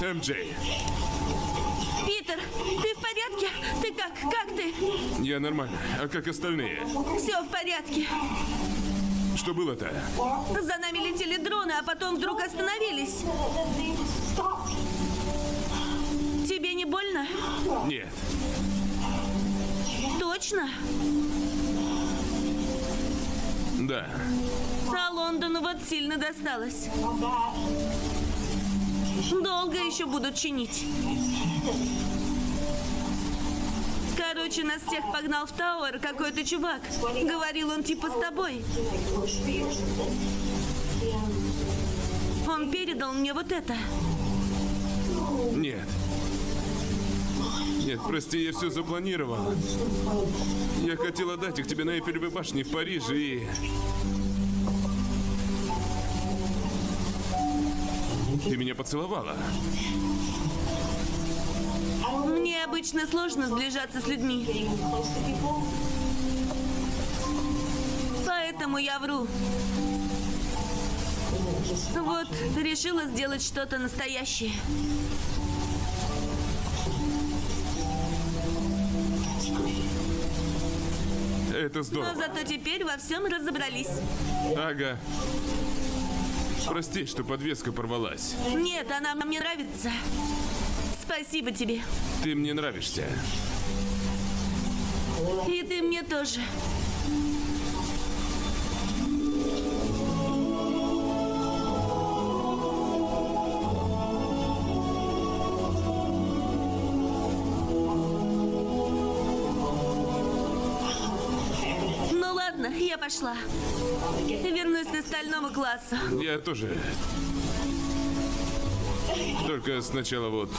МД, Питер, ты в порядке? Ты как? Как ты? я нормально. А как остальные? Все в порядке. Что было-то? За нами летели дроны, а потом вдруг остановились. Тебе не больно? Нет. Точно? Да. А Лондону вот сильно досталось. Долго еще будут чинить. Короче, нас всех погнал в Тауэр какой-то чувак. Говорил он типа с тобой. Он передал мне вот это. Нет. Нет, прости, я все запланировал. Я хотел отдать их тебе на Эйфелевой башне в Париже и... Ты меня поцеловала. Мне обычно сложно сближаться с людьми. Поэтому я вру. Вот, решила сделать что-то настоящее. Это Но здорово. зато теперь во всем разобрались. Ага. Прости, что подвеска порвалась. Нет, она мне нравится. Спасибо тебе. Ты мне нравишься. И ты мне тоже. Ну ладно, я пошла. Вернусь к остальному классу. Я тоже. Только сначала вот